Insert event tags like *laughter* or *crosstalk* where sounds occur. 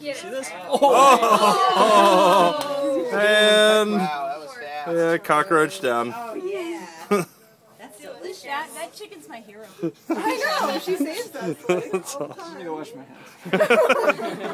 You see this? Oh! oh. oh. *laughs* And Wow, that was fast. yeah, cockroach down. Oh yeah. *laughs* That's delicious. That, that chicken's my hero. *laughs* I know. She saves us. Like, That's all the awesome. time. I'm gonna wash my hands.